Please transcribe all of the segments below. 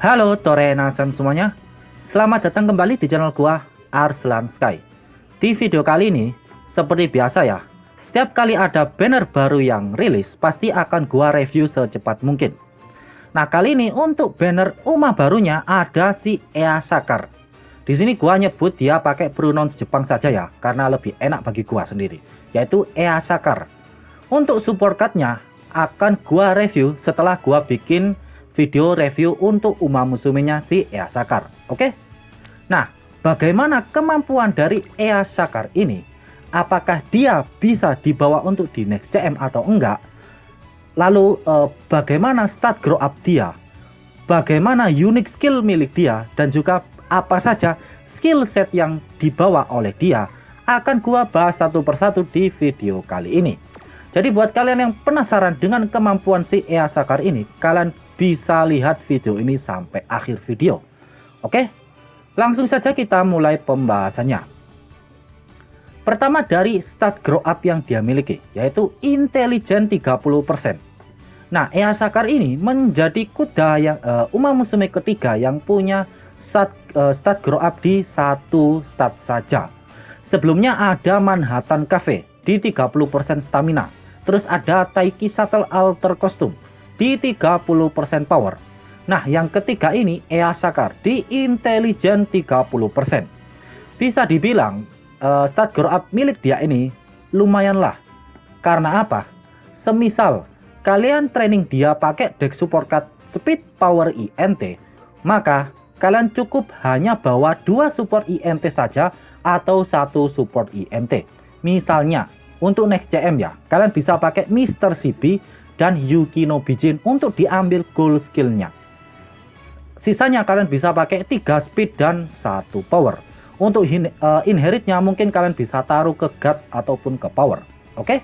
Halo Tore Nasan semuanya. Selamat datang kembali di channel gua Arslan Sky. Di video kali ini Seperti biasa ya Setiap kali ada banner baru yang rilis Pasti akan gua review secepat mungkin. Nah kali ini untuk banner UMA barunya Ada si Ea Sakar. Di sini gua nyebut dia pakai pronouns Jepang saja ya karena lebih enak bagi gua sendiri yaitu Ea Sakar. Untuk support cardnya akan gua review setelah gua bikin video review untuk Uma Musuminya si Ea Sakar. Oke? Nah, bagaimana kemampuan dari Ea Sakar ini? Apakah dia bisa dibawa untuk di next CM atau enggak? Lalu eh, bagaimana start grow up dia? Bagaimana unique skill milik dia dan juga apa saja skill set yang dibawa oleh dia akan gua bahas satu persatu di video kali ini. Jadi buat kalian yang penasaran dengan kemampuan si Ea Sakar ini, kalian bisa lihat video ini sampai akhir video. Oke, langsung saja kita mulai pembahasannya. Pertama dari stat grow up yang dia miliki, yaitu intelijen 30%. Nah, Ea Sakar ini menjadi kuda yang uh, Uma Musume ketiga yang punya stat, uh, stat grow up di satu stat saja. Sebelumnya ada Manhattan Cafe di 30% stamina Terus ada Taiki Shuttle Alter Costume di 30% power. Nah, yang ketiga ini Ea Sakar di Intelligent 30%. Bisa dibilang uh, stat grow up milik dia ini lumayanlah. Karena apa? Semisal kalian training dia pakai deck support card speed power INT, maka kalian cukup hanya bawa dua support INT saja atau satu support INT. Misalnya untuk next CM ya, kalian bisa pakai Mr. CB dan Yuki Nobijin untuk diambil gold skillnya. Sisanya kalian bisa pakai 3 speed dan 1 power. Untuk in, uh, inheritnya mungkin kalian bisa taruh ke guts ataupun ke power. Oke? Okay?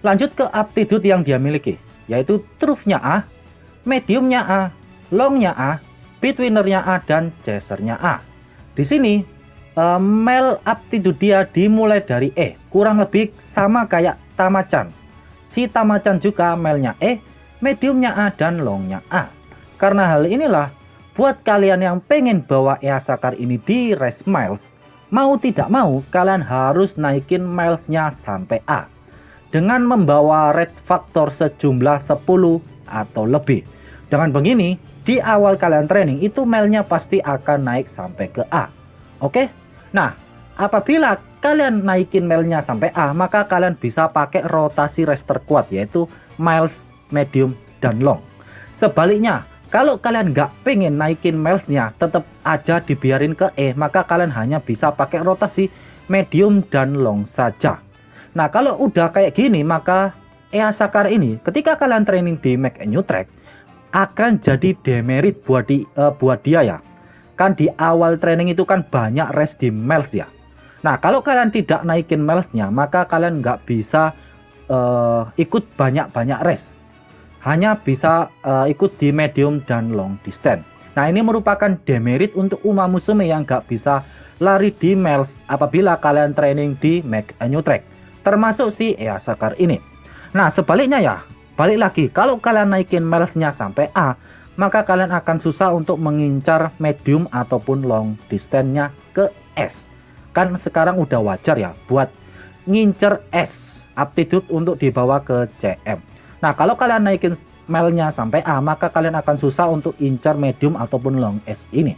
Lanjut ke aptitude yang dia miliki, yaitu truthnya A, mediumnya A, longnya A, betweenernya A, dan chasernya A. Di sini uh, male aptitude dia dimulai dari E kurang lebih sama kayak Tamachan si Tamachan juga melnya E mediumnya A dan longnya A. Karena hal inilah buat kalian yang pengen bawa Ea Sakar ini di race miles mau tidak mau kalian harus naikin milesnya sampai A. Dengan membawa red factor sejumlah 10 atau lebih. Dengan begini di awal kalian training itu milenya pasti akan naik sampai ke A. Oke Nah, apabila kalian naikin mailnya sampai A, maka kalian bisa pakai rotasi race terkuat yaitu miles, medium, dan long. Sebaliknya, kalau kalian nggak pengen naikin milesnya, tetap aja dibiarin ke E, maka kalian hanya bisa pakai rotasi medium dan long saja. Nah, kalau udah kayak gini, maka Ea Sakar ini ketika kalian training di Make a New Track akan jadi demerit buat di, uh, buat dia ya kan di awal training itu kan banyak rest di miles ya. Nah kalau kalian tidak naikin milesnya maka kalian nggak bisa uh, ikut banyak-banyak rest hanya bisa uh, ikut di medium dan long distance. Nah ini merupakan demerit untuk Uma Musume yang nggak bisa lari di miles apabila kalian training di make a new track. Termasuk si Ea Sakar ini. Nah sebaliknya ya. Balik lagi kalau kalian naikin milesnya sampai A maka kalian akan susah untuk mengincar medium ataupun long distance-nya ke S. Kan sekarang udah wajar ya buat ngincer S aptitude untuk dibawa ke CM. Nah, kalau kalian naikin melnya sampai A, maka kalian akan susah untuk incar medium ataupun long S ini.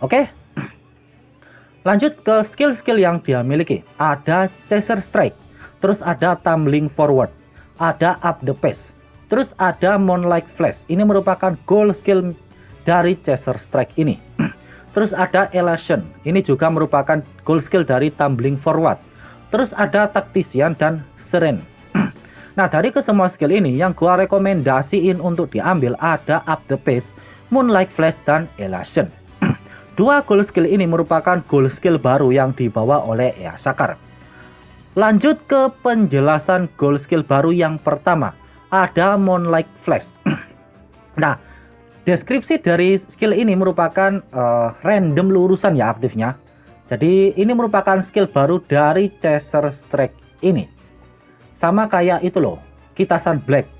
Oke? Lanjut ke skill-skill yang dia miliki. Ada chaser strike, terus ada tumbling forward, ada up the pace, Terus ada Moonlight Flash. Ini merupakan gold skill dari Chaser Strike ini. Terus ada Elation. Ini juga merupakan gold skill dari Tumbling Forward. Terus ada Tactician dan Seren. nah, dari kesemua skill ini yang gua rekomendasiin untuk diambil ada Up the Pace, Moonlight Flash dan Elation. Dua gold skill ini merupakan gold skill baru yang dibawa oleh Ea Sakar. Lanjut ke penjelasan gold skill baru yang pertama ada Moonlight Flash. nah, deskripsi dari skill ini merupakan uh, random lurusan ya aktifnya. Jadi ini merupakan skill baru dari Chaser Strike ini. Sama kayak itu loh, Kitasan Black.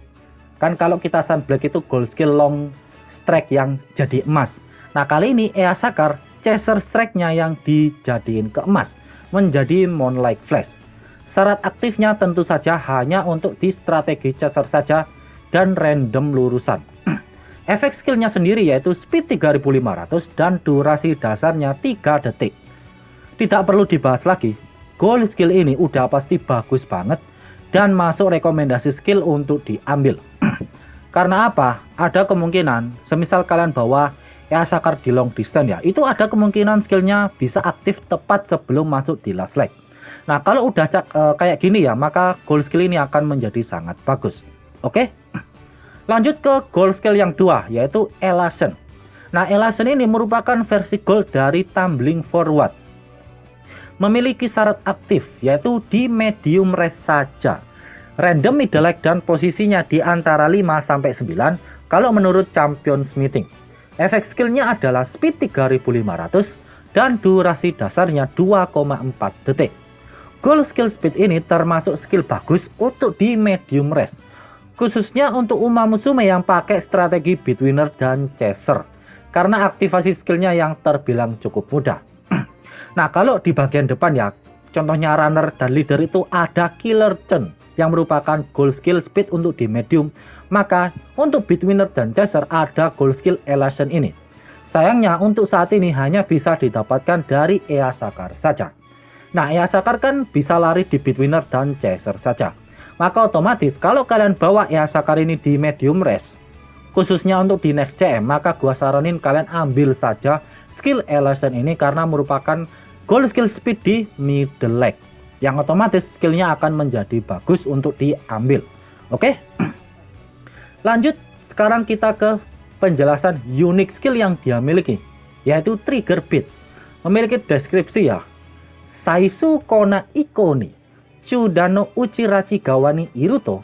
Kan kalau Kitasan Black itu gold skill long strike yang jadi emas. Nah kali ini Ea Sakar chaser strike-nya yang dijadiin ke emas menjadi Moonlight Flash. Syarat aktifnya tentu saja hanya untuk di strategi chaser saja dan random lurusan. Efek skillnya sendiri yaitu speed 3500 dan durasi dasarnya 3 detik. Tidak perlu dibahas lagi, gold skill ini udah pasti bagus banget dan masuk rekomendasi skill untuk diambil. Karena apa? Ada kemungkinan, semisal kalian bawa ya sakar di long distance ya, itu ada kemungkinan skillnya bisa aktif tepat sebelum masuk di last leg. Nah kalau udah cak, e, kayak gini ya maka gold skill ini akan menjadi sangat bagus. Oke. Lanjut ke gold skill yang dua yaitu Elation. Nah Elation ini merupakan versi gold dari Tumbling Forward. Memiliki syarat aktif yaitu di medium rest saja. Random middle leg dan posisinya di antara 5 sampai 9 kalau menurut Champions Meeting. Efek skillnya adalah speed 3500 dan durasi dasarnya 2,4 detik. Gold skill speed ini termasuk skill bagus untuk di medium rest. Khususnya untuk Uma Musume yang pakai strategi Bitwinner dan Chaser. Karena aktivasi skillnya yang terbilang cukup mudah. nah kalau di bagian depan ya, contohnya runner dan leader itu ada Killer Chen yang merupakan gold skill speed untuk di medium. Maka untuk Bitwinner dan Chaser ada gold skill Elation ini. Sayangnya untuk saat ini hanya bisa didapatkan dari Ea Sakar saja. Nah, ya Sakar kan bisa lari di Bitwinner dan Chaser saja. Maka otomatis kalau kalian bawa ya Sakar ini di medium race, khususnya untuk di next CM, maka gua saranin kalian ambil saja skill Elation ini karena merupakan gold skill speed di middle leg. Yang otomatis skillnya akan menjadi bagus untuk diambil. Oke? Lanjut, sekarang kita ke penjelasan unique skill yang dia miliki, yaitu trigger beat. Memiliki deskripsi ya, Saisu kona ikoni Chudano uchirachi gawani iruto.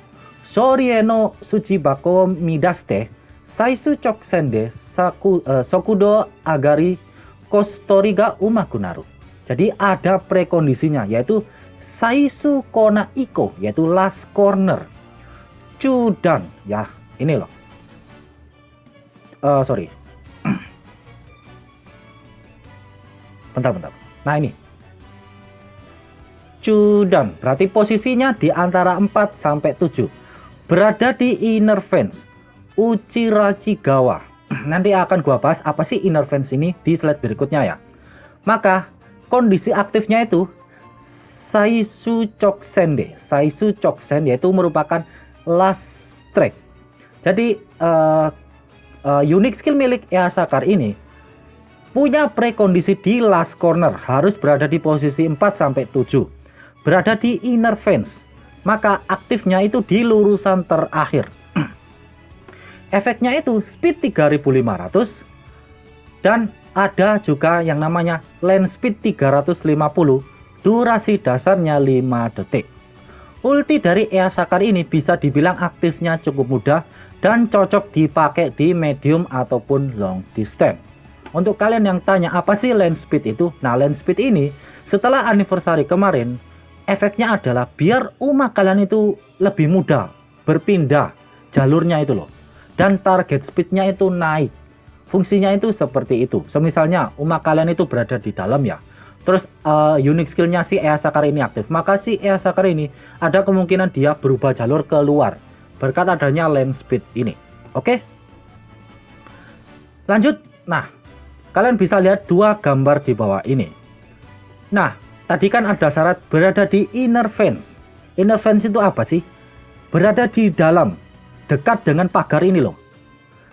Sorie no bako midaste. Saisu choksende saku, uh, sokudo agari kostoriga umakunaru Jadi ada prekondisinya yaitu Saisu kona iko yaitu last corner. Chudan ya ini loh. Uh, sorry. Bentar bentar. Nah ini Cudan berarti posisinya di antara 4 sampai 7 berada di inner fence Uchirachigawa. Nanti akan gua bahas apa sih inner fence ini di slide berikutnya ya. Maka kondisi aktifnya itu Saisu Choksende. Saisu Choksen yaitu merupakan last track. Jadi uh, uh, unique skill milik Easakar ini punya prekondisi di last corner. Harus berada di posisi 4 sampai 7 berada di inner fence, maka aktifnya itu di lurusan terakhir. Efeknya itu speed 3500 dan ada juga yang namanya land speed 350, durasi dasarnya 5 detik. Ulti dari Ea Sakar ini bisa dibilang aktifnya cukup mudah dan cocok dipakai di medium ataupun long distance. Untuk kalian yang tanya apa sih land speed itu? Nah land speed ini setelah anniversary kemarin efeknya adalah biar umat kalian itu lebih mudah berpindah jalurnya itu loh. Dan target speednya itu naik. Fungsinya itu seperti itu. Semisalnya umat kalian itu berada di dalam ya. Terus uh, unique skillnya si Ea Sakar ini aktif. Maka si Ea Sakar ini ada kemungkinan dia berubah jalur keluar. Berkat adanya land speed ini. Oke? Lanjut. Nah kalian bisa lihat dua gambar di bawah ini. Nah Tadi kan ada syarat berada di inner fence. Inner fence itu apa sih? Berada di dalam, dekat dengan pagar ini loh.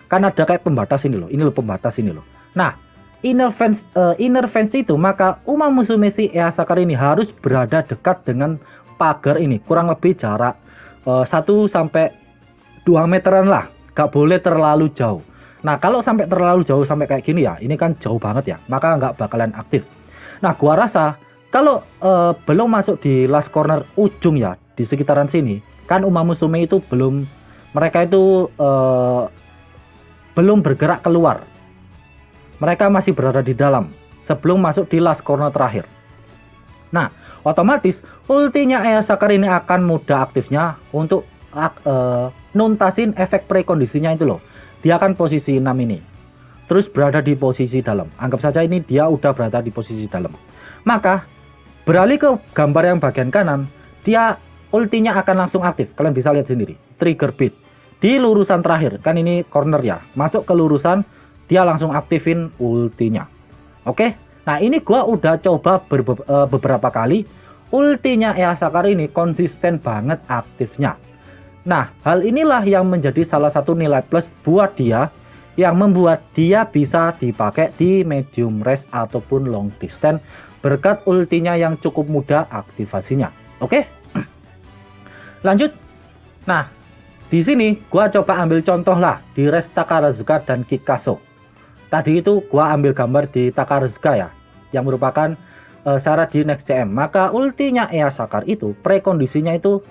Kan ada kayak pembatas ini loh. Ini loh pembatas ini loh. Nah, inner fence uh, inner fence itu maka Uma Musume si Easakar ini harus berada dekat dengan pagar ini, kurang lebih jarak uh, eh, 1 sampai 2 meteran lah. Gak boleh terlalu jauh. Nah, kalau sampai terlalu jauh sampai kayak gini ya, ini kan jauh banget ya, maka nggak bakalan aktif. Nah, gua rasa kalau uh, belum masuk di last corner ujung ya di sekitaran sini kan Uma Musume itu belum mereka itu uh, belum bergerak keluar. Mereka masih berada di dalam sebelum masuk di last corner terakhir. Nah otomatis ultinya Sakar ini akan mudah aktifnya untuk uh, nuntasin efek prekondisinya itu loh. Dia akan posisi 6 ini terus berada di posisi dalam. Anggap saja ini dia udah berada di posisi dalam. Maka beralih ke gambar yang bagian kanan dia ultinya akan langsung aktif. Kalian bisa lihat sendiri. Trigger beat. Di lurusan terakhir kan ini corner ya. Masuk ke lurusan dia langsung aktifin ultinya. Oke? Nah ini gua udah coba eh, beberapa kali. Ultinya Easakar ini konsisten banget aktifnya. Nah hal inilah yang menjadi salah satu nilai plus buat dia yang membuat dia bisa dipakai di medium range ataupun long distance berkat ultinya yang cukup mudah aktivasinya oke lanjut nah di sini gua coba ambil contoh lah di Res Takarazuka dan Kikaso. Tadi itu gua ambil gambar di Takarazuka ya, yang merupakan uh, syarat di Next CM. Maka ultinya Ea Sakar itu prekondisinya itu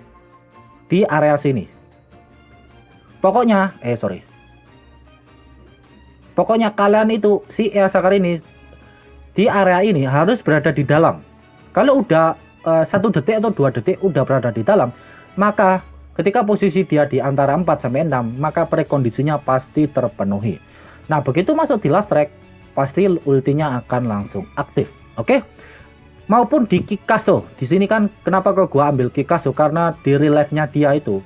di area sini. Pokoknya, eh sorry. Pokoknya kalian itu si Ea Sakar ini di area ini harus berada di dalam. Kalau udah uh, satu detik atau dua detik udah berada di dalam, maka Ketika posisi dia di antara 4 sampai 6, maka prekondisinya pasti terpenuhi. Nah, begitu masuk di last track, pasti ultinya akan langsung aktif. Oke? Okay? Maupun di Kikaso. Di sini kan kenapa kok gua ambil Kikaso karena di relive-nya dia itu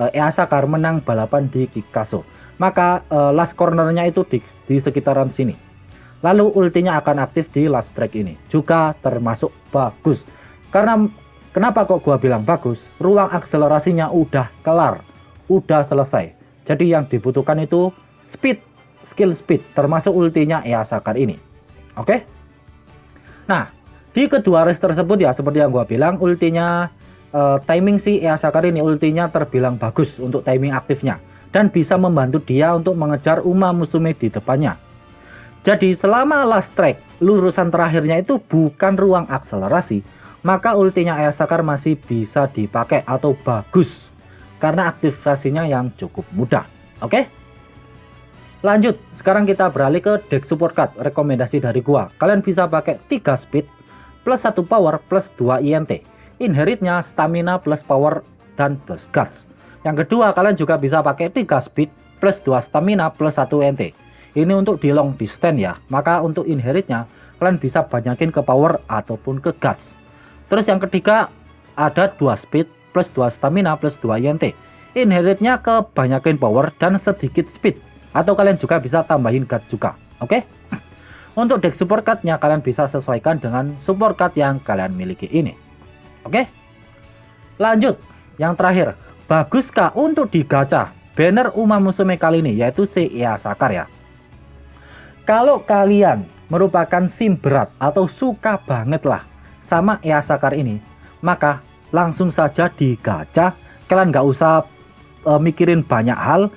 uh, Easakar menang balapan di Kikaso. Maka uh, last cornernya itu di, di sekitaran sini. Lalu ultinya akan aktif di last track ini. Juga termasuk bagus. Karena Kenapa kok gua bilang bagus? Ruang akselerasinya udah kelar, udah selesai. Jadi yang dibutuhkan itu speed, skill speed, termasuk ultinya Easakar ini. Oke? Nah, di kedua race tersebut ya seperti yang gua bilang, ultinya uh, timing si Easakar ini ultinya terbilang bagus untuk timing aktifnya dan bisa membantu dia untuk mengejar Uma Musume di depannya. Jadi selama last track, lurusan terakhirnya itu bukan ruang akselerasi, maka ultinya Ayasakar masih bisa dipakai atau bagus karena aktivasinya yang cukup mudah. Oke? Lanjut, sekarang kita beralih ke deck support card rekomendasi dari gua. Kalian bisa pakai 3 speed plus 1 power plus 2 INT. Inheritnya stamina plus power dan plus guards. Yang kedua, kalian juga bisa pakai 3 speed plus 2 stamina plus 1 INT. Ini untuk di long distance ya. Maka untuk inheritnya kalian bisa banyakin ke power ataupun ke guards. Terus yang ketiga ada dua speed plus dua stamina plus dua INT. Inheritnya kebanyakan power dan sedikit speed. Atau kalian juga bisa tambahin guard juga. Oke? Okay? Untuk deck support cardnya kalian bisa sesuaikan dengan support card yang kalian miliki ini. Oke? Okay? Lanjut, yang terakhir, baguskah untuk digacha banner Uma Musume kali ini yaitu si Sakar ya? Kalau kalian merupakan sim berat atau suka banget lah sama Easakar ini, maka langsung saja digacha. Kalian nggak usah uh, mikirin banyak hal,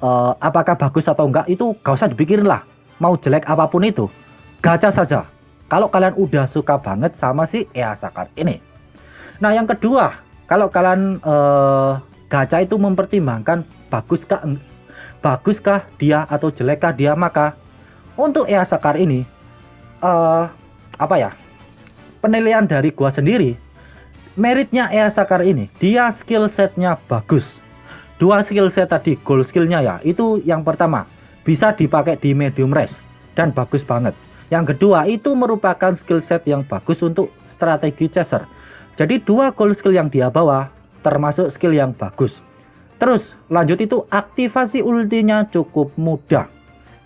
uh, apakah bagus atau enggak itu gak usah dipikirin lah. Mau jelek apa pun itu, gacha saja. Kalau kalian udah suka banget sama si Easakar ini. Nah yang kedua, kalau kalian uh, gacha itu mempertimbangkan baguskah baguskah dia atau jelekkah dia maka untuk Easakar ini uh, apa ya penilaian dari gua sendiri, meritnya Ea Sakar ini, dia skill setnya bagus. Dua skill set tadi, goal skillnya ya, itu yang pertama, bisa dipakai di medium race, dan bagus banget. Yang kedua, itu merupakan skill set yang bagus untuk strategi chaser. Jadi dua goal skill yang dia bawa, termasuk skill yang bagus. Terus, lanjut itu aktivasi ultinya cukup mudah.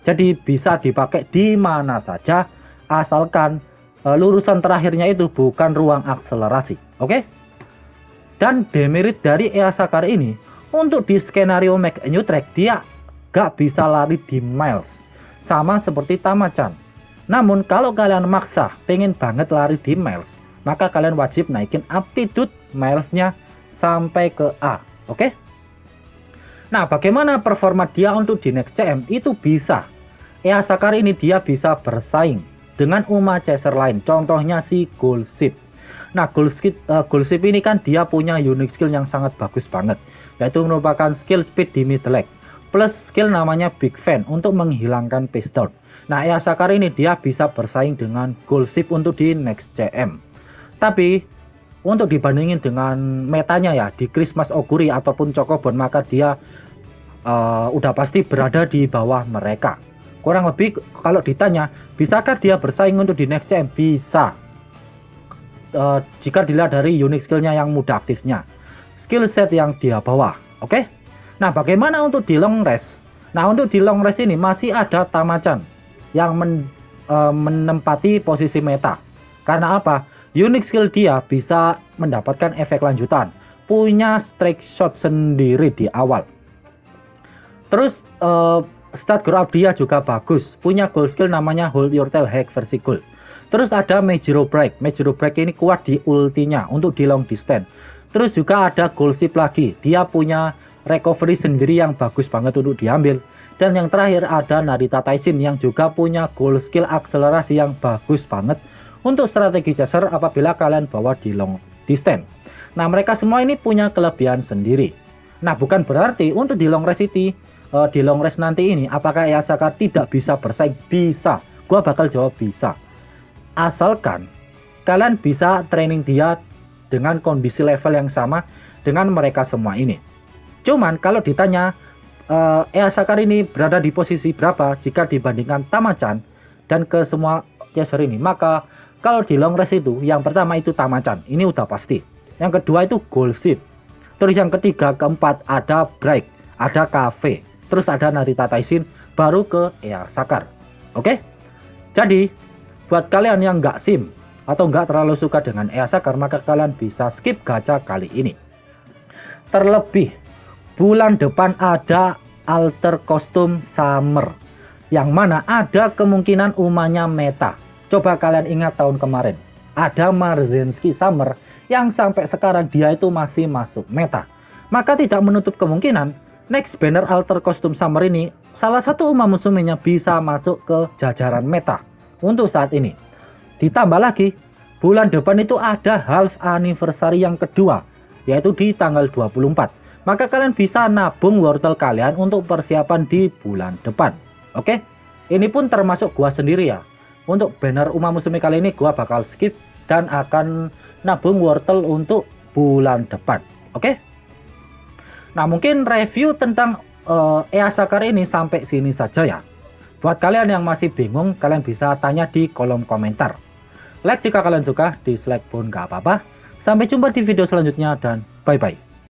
Jadi bisa dipakai di mana saja, asalkan uh, lurusan terakhirnya itu bukan ruang akselerasi. Oke? Okay? Dan demerit dari Ea Sakar ini untuk di skenario Make New Track dia gak bisa lari di miles sama seperti Tamachan. Namun kalau kalian maksa pengen banget lari di miles, maka kalian wajib naikin aptitude milesnya sampai ke A. Oke? Okay? Nah, bagaimana performa dia untuk di next CM itu bisa. Ea Sakar ini dia bisa bersaing dengan Uma Chaser lain. Contohnya si Goldship. Nah, Goldship, uh, Goldship ini kan dia punya unique skill yang sangat bagus banget. Yaitu merupakan skill speed di mid leg. Plus skill namanya Big Fan untuk menghilangkan pace. Nah, Sakar ini dia bisa bersaing dengan Goldship untuk di next CM. Tapi, untuk dibandingin dengan metanya ya, di Christmas Oguri ataupun Chocobon, maka dia uh, udah pasti berada di bawah mereka. Kurang lebih kalau ditanya, bisakah dia bersaing untuk di next champ? Bisa. Uh, jika dilihat dari unique skillnya yang mudah aktifnya, skill set yang dia bawa. Oke. Okay? Nah, bagaimana untuk di long rest? Nah, untuk di long rest ini masih ada Tamachan yang men, uh, menempati posisi meta. Karena apa? Unique skill dia bisa mendapatkan efek lanjutan. Punya strike shot sendiri di awal. Terus uh, stat grow up dia juga bagus. Punya gold skill namanya hold your tail hack versi gold. Terus ada Majiro Break. Majiro Break ini kuat di ultinya untuk di long distance. Terus juga ada gold ship lagi. Dia punya recovery sendiri yang bagus banget untuk diambil. Dan yang terakhir ada Narita Taishin yang juga punya gold skill akselerasi yang bagus banget untuk strategi chaser apabila kalian bawa di long distance. Nah mereka semua ini punya kelebihan sendiri. Nah bukan berarti untuk di long race city uh, di long race nanti ini apakah Yasaka tidak bisa bersaing? Bisa. Gua bakal jawab bisa. Asalkan kalian bisa training dia dengan kondisi level yang sama dengan mereka semua ini. Cuman kalau ditanya uh, Easakar ini berada di posisi berapa jika dibandingkan Tamachan dan ke semua chaser ini, maka kalau di long race itu, yang pertama itu Tamachan, ini udah pasti. Yang kedua itu Gold Ship. Terus yang ketiga, keempat ada Break, ada Cafe, terus ada Narita Taishin, baru ke Air Sakar. Oke? Jadi, buat kalian yang nggak sim atau nggak terlalu suka dengan Air Sakar, maka kalian bisa skip gacha kali ini. Terlebih, bulan depan ada alter kostum summer, yang mana ada kemungkinan umanya meta Coba kalian ingat tahun kemarin, ada Marzinski Summer yang sampai sekarang dia itu masih masuk meta. Maka tidak menutup kemungkinan next banner alter kostum Summer ini salah satu umat musuhnya bisa masuk ke jajaran meta untuk saat ini. Ditambah lagi, bulan depan itu ada half anniversary yang kedua, yaitu di tanggal 24. Maka kalian bisa nabung wortel kalian untuk persiapan di bulan depan. Oke? Ini pun termasuk gua sendiri ya untuk banner Uma Musume kali ini gua bakal skip dan akan nabung wortel untuk bulan depan oke? Nah mungkin review tentang uh, eh, Easakar ini sampai sini saja ya. Buat kalian yang masih bingung kalian bisa tanya di kolom komentar. Like jika kalian suka dislike pun gak apa-apa. Sampai jumpa di video selanjutnya dan bye bye